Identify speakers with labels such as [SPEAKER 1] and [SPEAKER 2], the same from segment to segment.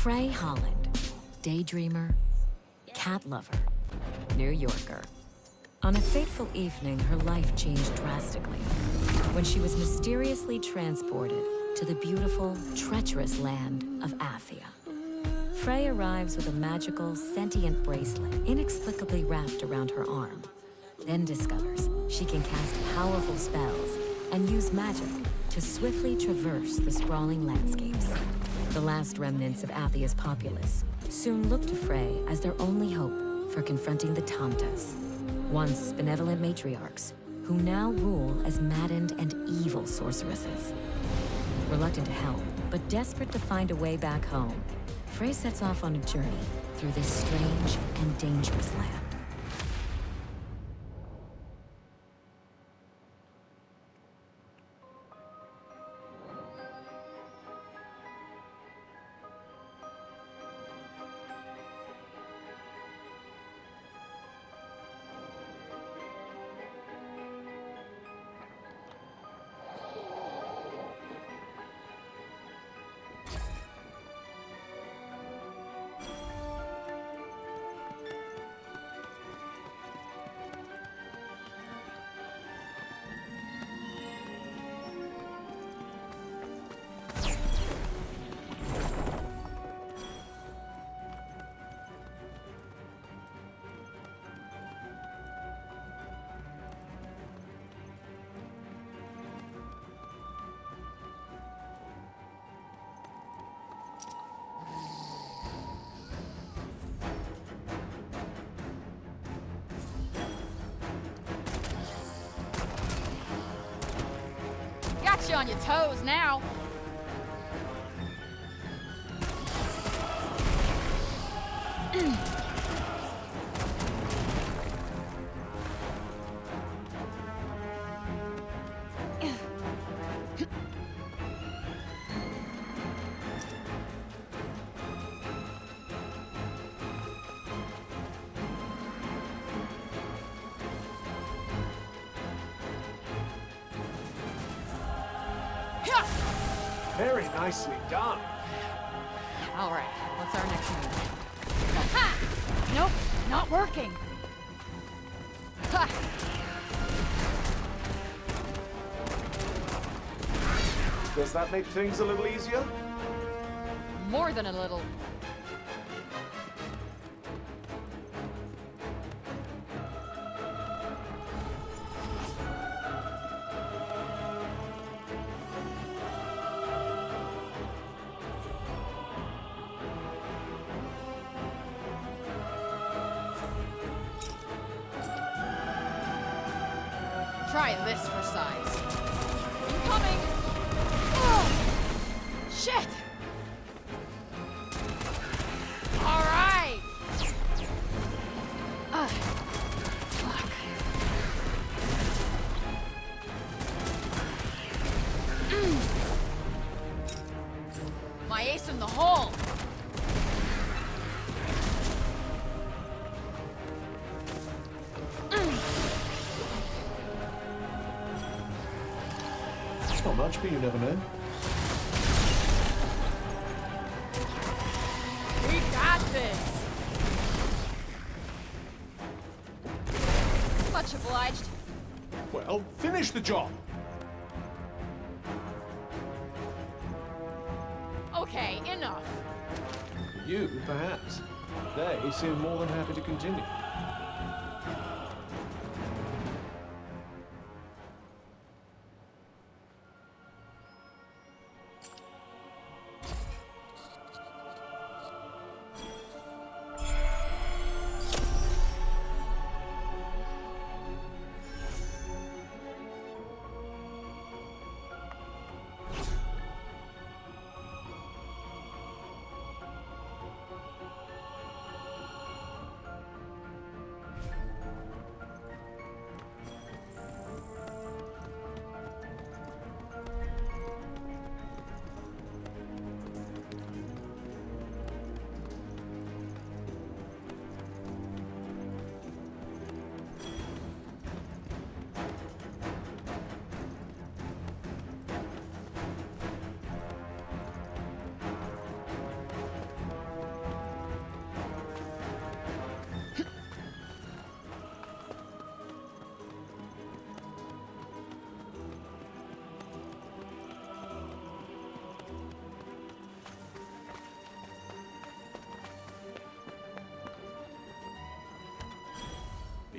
[SPEAKER 1] Frey Holland, daydreamer, cat lover, New Yorker. On a fateful evening, her life changed drastically when she was mysteriously transported to the beautiful, treacherous land of Athia. Frey arrives with a magical, sentient bracelet inexplicably wrapped around her arm, then discovers she can cast powerful spells and use magic to swiftly traverse the sprawling landscapes. The last remnants of Athia's populace soon look to Frey as their only hope for confronting the Tantas, once benevolent matriarchs who now rule as maddened and evil sorceresses. Reluctant to help, but desperate to find a way back home, Frey sets off on a journey through this strange and dangerous land.
[SPEAKER 2] You on your toes now.
[SPEAKER 3] Does that make things a little easier?
[SPEAKER 2] More than a little.
[SPEAKER 3] You never know.
[SPEAKER 2] We got this! Much obliged.
[SPEAKER 3] Well, finish the job.
[SPEAKER 2] Okay, enough.
[SPEAKER 3] You, perhaps. They seem more than happy to continue.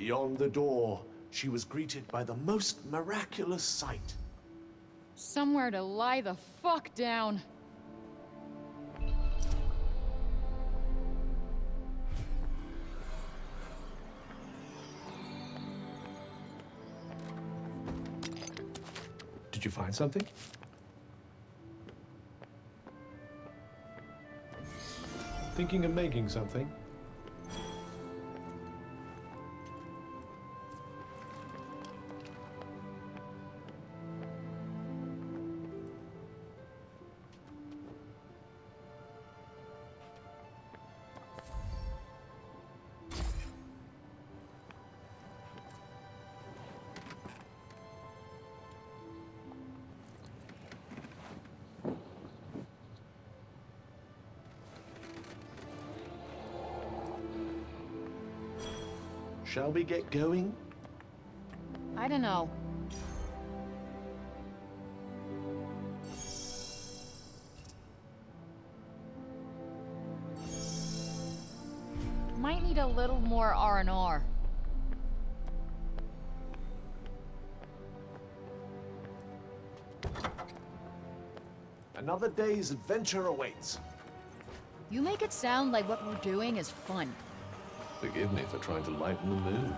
[SPEAKER 3] Beyond the door, she was greeted by the most miraculous sight.
[SPEAKER 2] Somewhere to lie the fuck down.
[SPEAKER 3] Did you find something? Thinking of making something? Shall we get going?
[SPEAKER 2] I don't know. Might need a little more R&R.
[SPEAKER 3] Another day's adventure awaits.
[SPEAKER 2] You make it sound like what we're doing is fun.
[SPEAKER 3] Forgive me for trying to lighten the mood.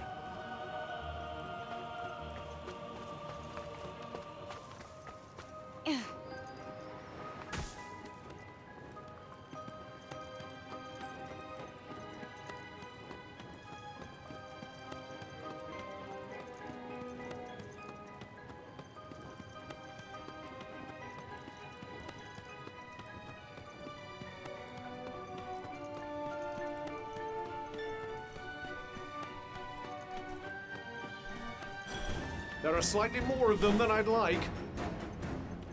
[SPEAKER 3] Slightly more of them than I'd like.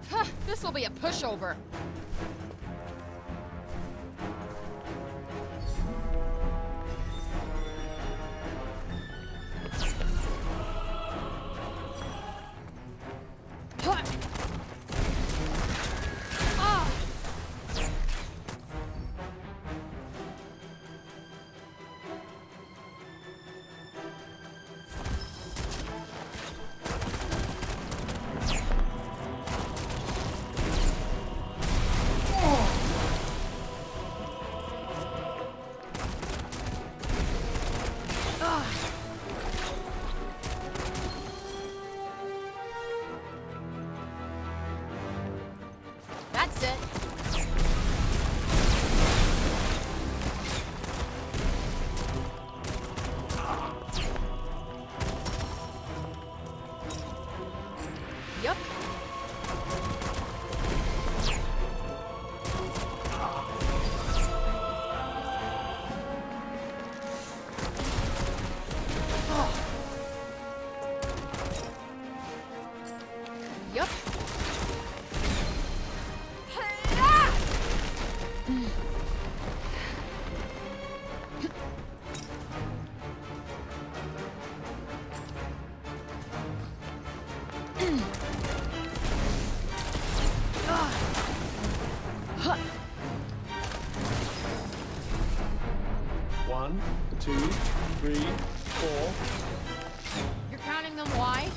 [SPEAKER 2] Huh, this'll be a pushover.
[SPEAKER 3] Three, four.
[SPEAKER 2] You're counting them why?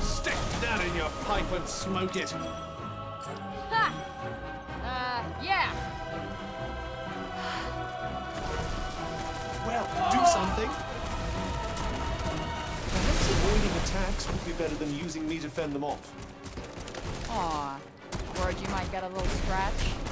[SPEAKER 3] Stick that in your pipe and smoke it.
[SPEAKER 2] Ha! Uh, yeah.
[SPEAKER 3] Well, do something. Perhaps avoiding attacks would be better than using me to fend them off.
[SPEAKER 2] Aw. Worried you might get a little scratch?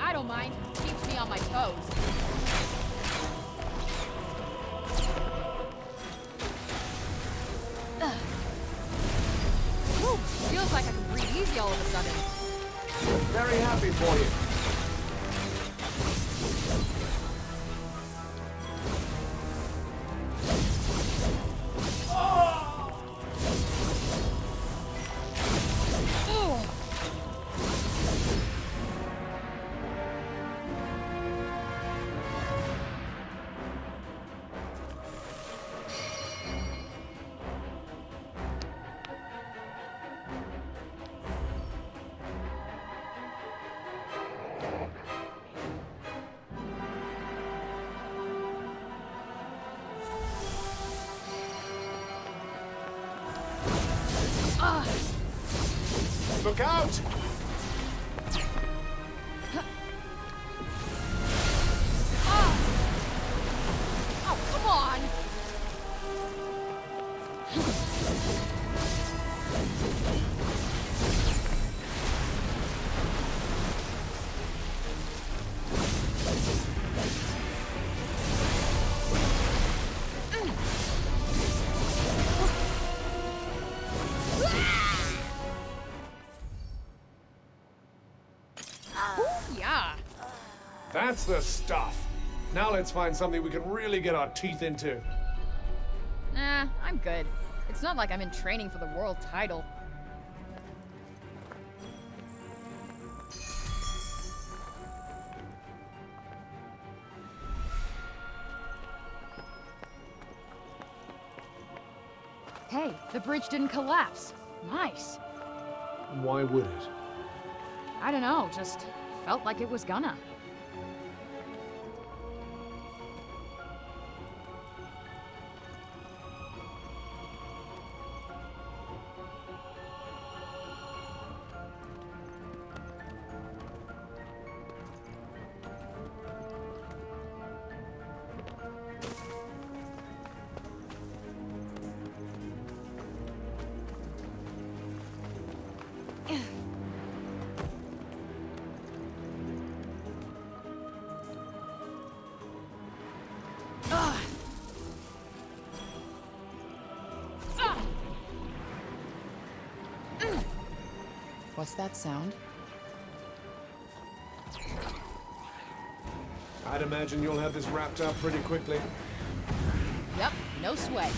[SPEAKER 2] I don't mind. Keeps me on my toes. Feels like I can breathe easy all of a sudden.
[SPEAKER 3] Very happy for you. Look out! The stuff. Now let's find something we can really get our teeth into.
[SPEAKER 2] Nah, I'm good. It's not like I'm in training for the world title. Hey, the bridge didn't collapse. Nice.
[SPEAKER 3] Why would it?
[SPEAKER 2] I don't know, just felt like it was gonna.
[SPEAKER 4] That sound?
[SPEAKER 3] I'd imagine you'll have this wrapped up pretty quickly.
[SPEAKER 2] Yep, no sweat.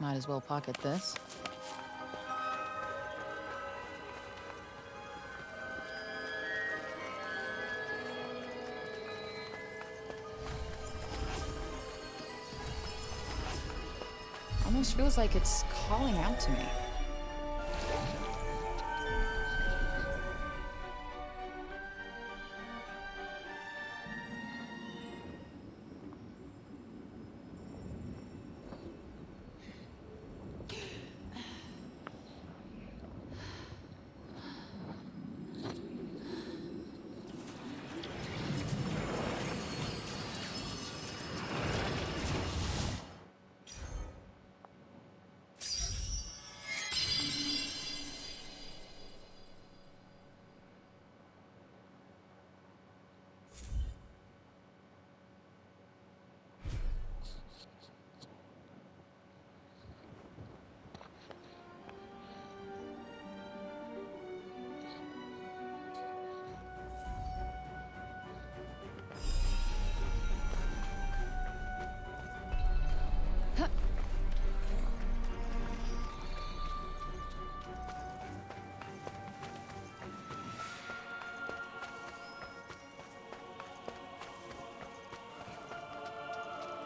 [SPEAKER 4] Might as well pocket this. Almost feels like it's calling out to me.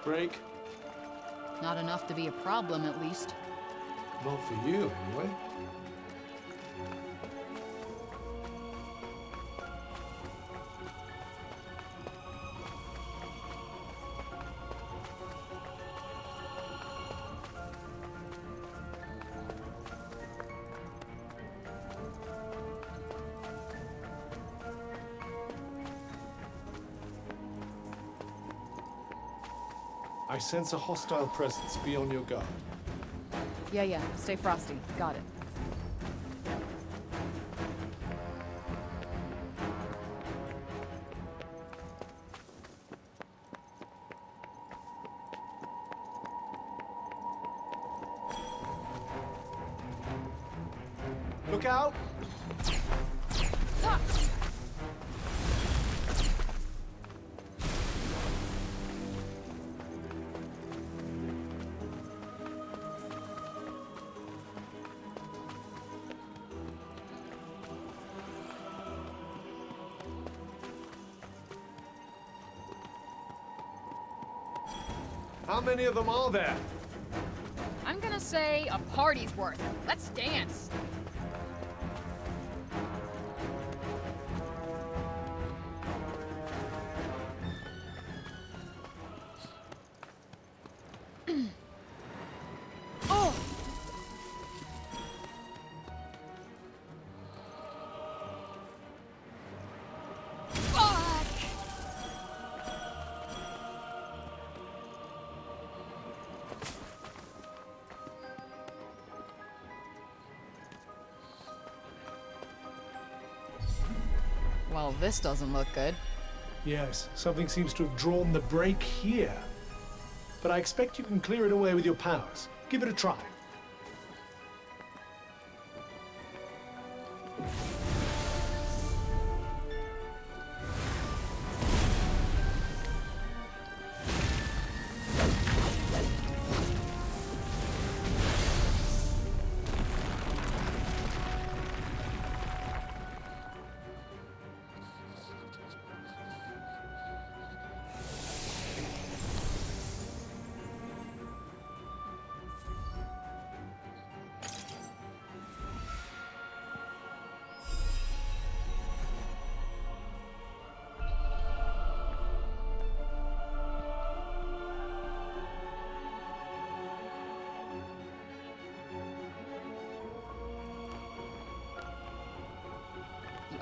[SPEAKER 3] Break?
[SPEAKER 4] Not enough to be a problem, at least.
[SPEAKER 3] Not for you, anyway. I sense a hostile presence. Be on your guard.
[SPEAKER 2] Yeah, yeah, stay frosty. Got it.
[SPEAKER 3] How many of them are there?
[SPEAKER 2] I'm gonna say a party's worth. Let's dance.
[SPEAKER 4] This doesn't look good.
[SPEAKER 3] Yes, something seems to have drawn the break here. But I expect you can clear it away with your powers. Give it a try.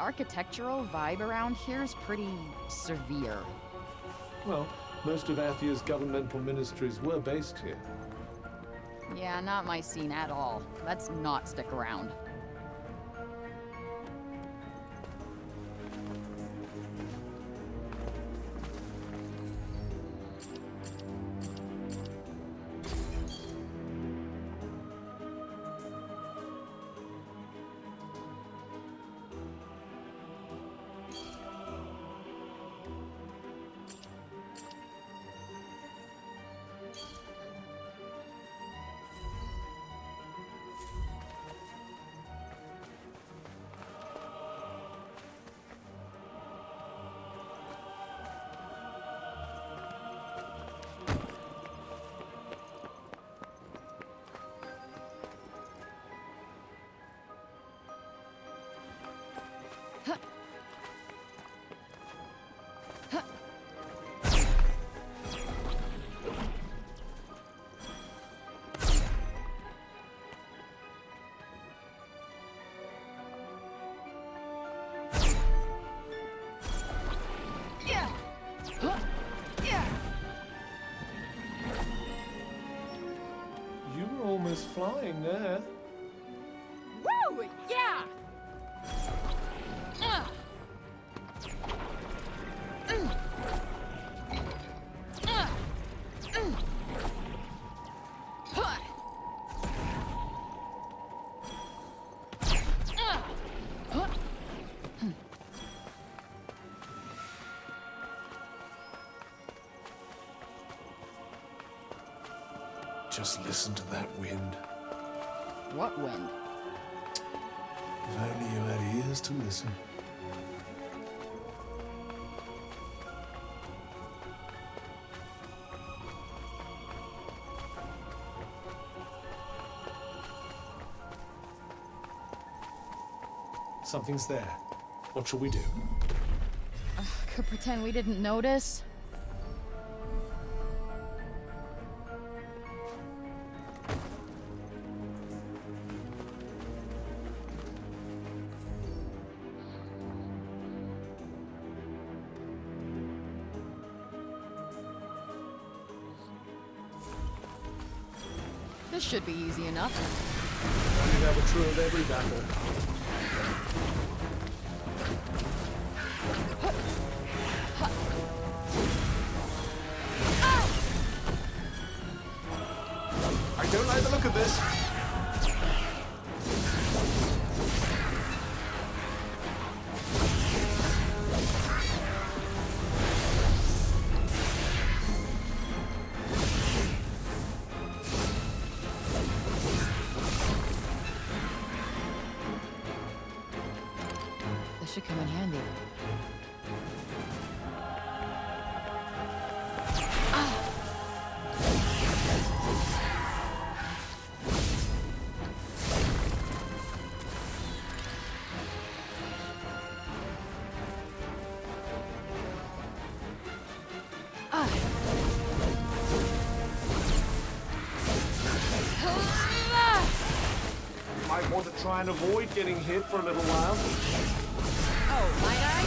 [SPEAKER 4] Architectural vibe around here is pretty severe.
[SPEAKER 3] Well, most of Athia's governmental ministries were based here.
[SPEAKER 4] Yeah, not my scene at all. Let's not stick around.
[SPEAKER 3] Were flying there.
[SPEAKER 2] Woo! Yeah!
[SPEAKER 3] Just listen to that wind.
[SPEAKER 4] What wind?
[SPEAKER 3] If only you had ears to listen. Something's there. What shall we do?
[SPEAKER 4] Could pretend we didn't notice. Should be easy enough.
[SPEAKER 3] I that true of every battle. Try and avoid getting hit for a little while.
[SPEAKER 2] Oh?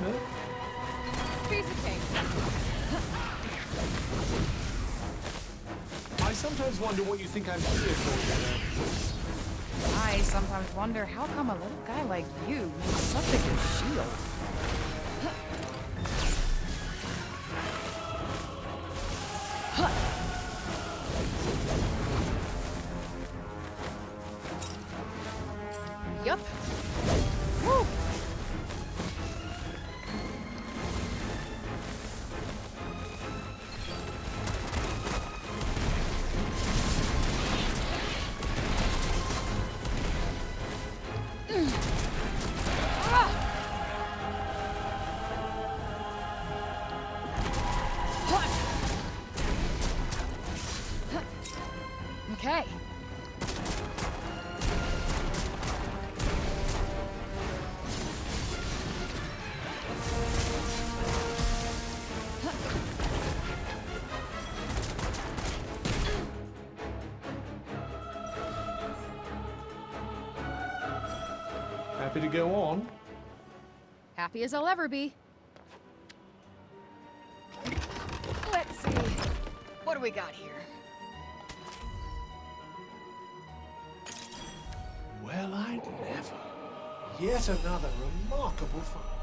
[SPEAKER 3] I sometimes wonder what you think I'm here for.
[SPEAKER 4] I sometimes wonder how come a little guy like you needs such a good shield.
[SPEAKER 3] Go on?
[SPEAKER 2] Happy as I'll ever be. Let's see. What do we got here?
[SPEAKER 3] Well, I'd never. Yet another remarkable find.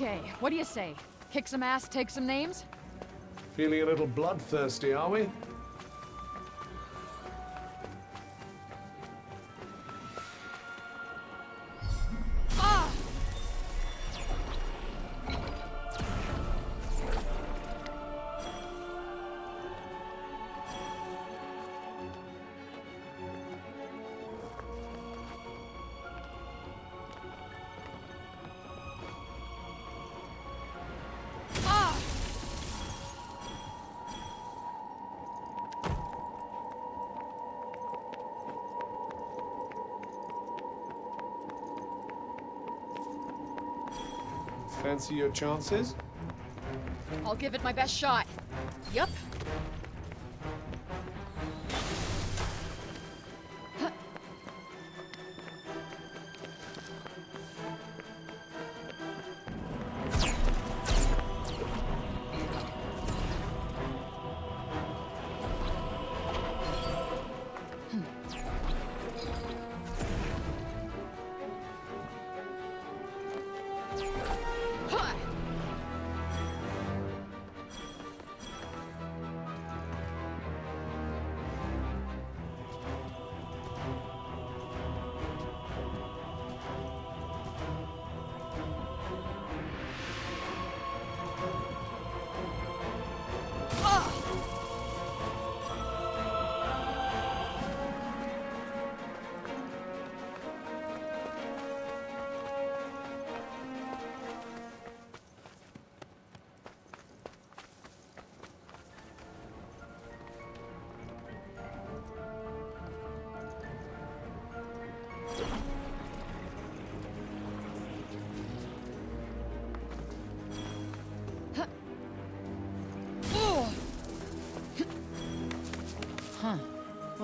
[SPEAKER 2] Okay, what do you say? Kick some ass, take some names?
[SPEAKER 3] Feeling a little bloodthirsty, are we? Fancy your chances?
[SPEAKER 2] I'll give it my best shot.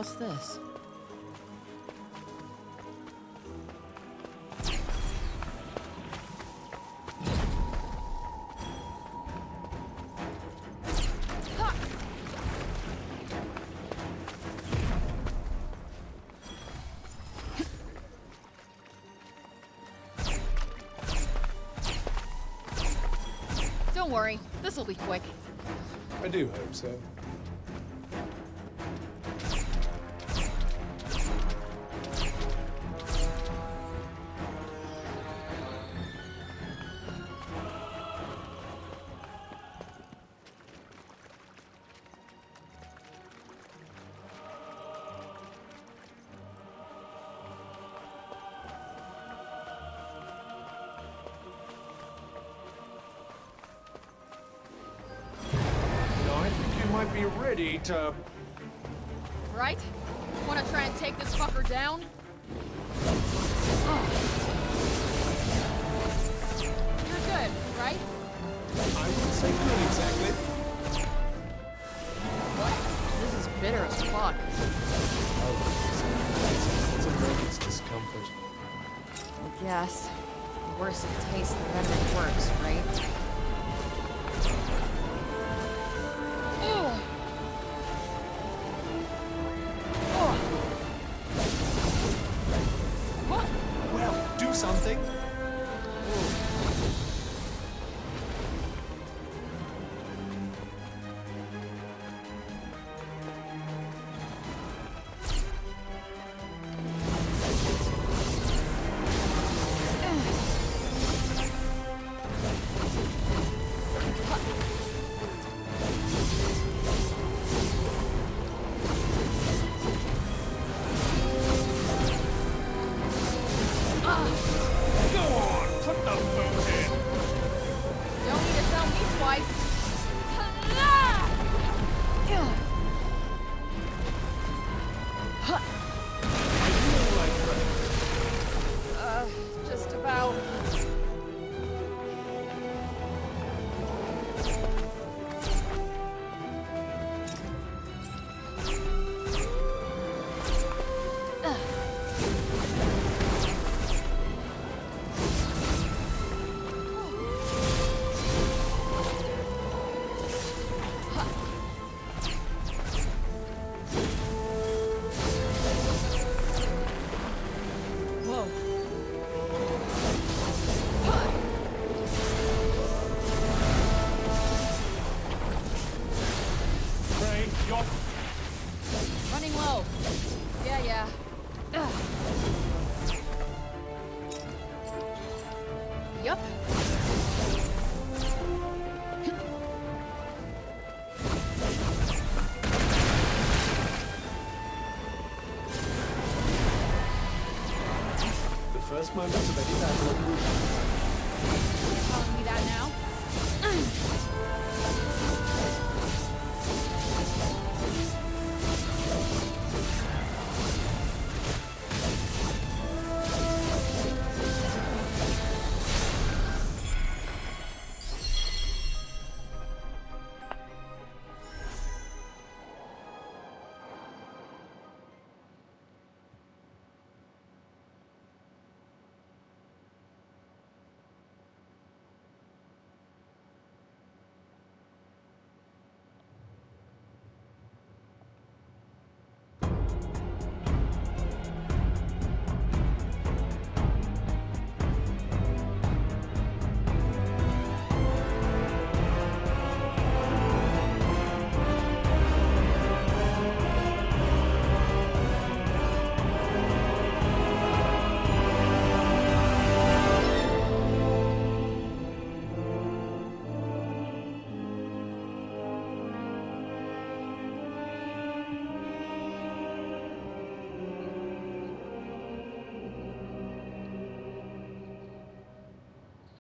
[SPEAKER 4] What's this?
[SPEAKER 2] Don't worry, this'll be quick.
[SPEAKER 3] I do hope so. Be ready to...
[SPEAKER 2] Right? Wanna try and take this fucker down? Oh. You're good, right?
[SPEAKER 3] I wouldn't say good, exactly. What?
[SPEAKER 4] This is bitter as fuck.
[SPEAKER 3] It's a moment's discomfort.
[SPEAKER 4] I guess. The worse it tastes, the better it works, right?
[SPEAKER 3] Something. Go 我们。